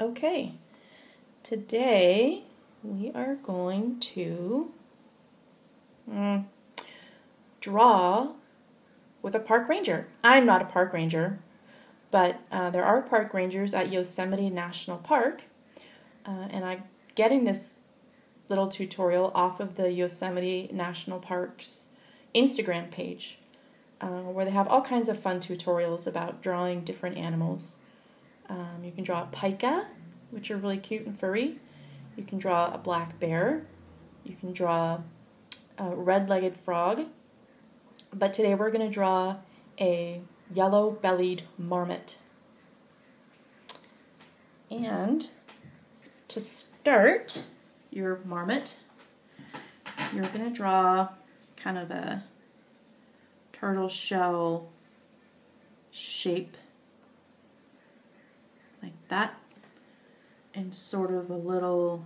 Okay, today we are going to mm, draw with a park ranger. I'm not a park ranger, but uh, there are park rangers at Yosemite National Park, uh, and I'm getting this little tutorial off of the Yosemite National Park's Instagram page, uh, where they have all kinds of fun tutorials about drawing different animals. Um, you can draw a pika, which are really cute and furry. You can draw a black bear. You can draw a red-legged frog. But today we're going to draw a yellow-bellied marmot. And to start your marmot, you're going to draw kind of a turtle shell shape that and sort of a little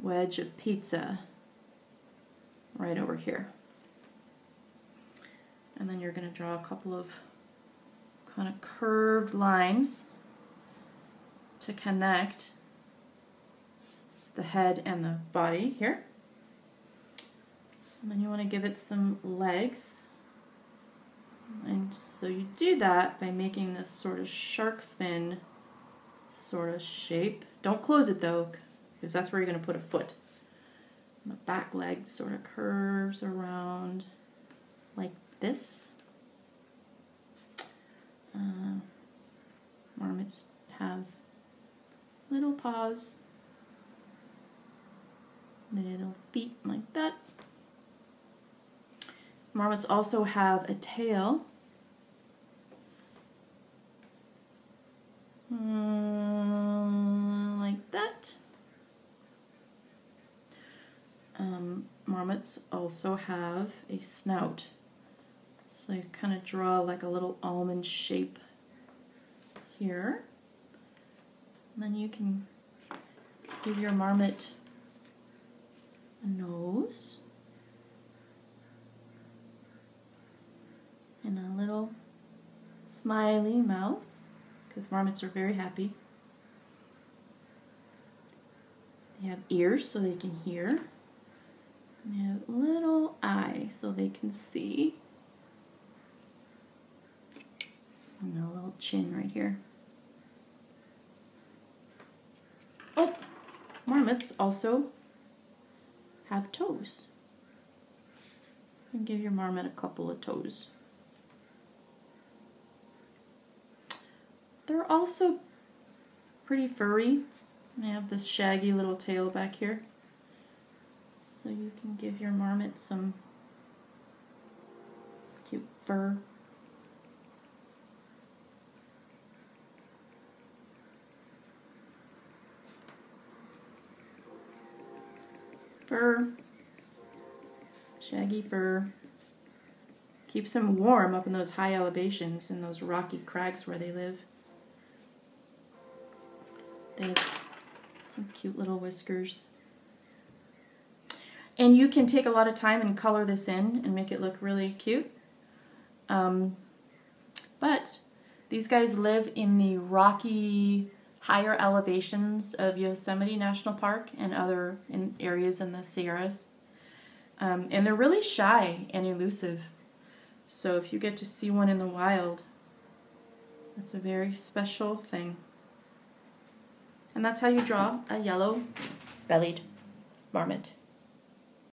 wedge of pizza right over here. And then you're going to draw a couple of kind of curved lines to connect the head and the body here. And then you want to give it some legs. And so you do that by making this sort of shark fin sort of shape. Don't close it though, because that's where you're going to put a foot. And the back leg sort of curves around like this. Uh, marmots have little paws, little feet like that. Marmots also have a tail. Mm, like that. Um, marmots also have a snout. So you kind of draw like a little almond shape here. And then you can give your marmot a nose. and a little smiley mouth because marmots are very happy. They have ears so they can hear. And they have little eye so they can see. And a little chin right here. Oh, marmots also have toes. And give your marmot a couple of toes. They're also pretty furry. They have this shaggy little tail back here. So you can give your marmot some cute fur. Fur, shaggy fur. Keeps them warm up in those high elevations and those rocky crags where they live. They have some cute little whiskers. And you can take a lot of time and color this in and make it look really cute. Um, but these guys live in the rocky, higher elevations of Yosemite National Park and other in areas in the Sierras. Um, and they're really shy and elusive. So if you get to see one in the wild, that's a very special thing. And that's how you draw a yellow bellied marmot.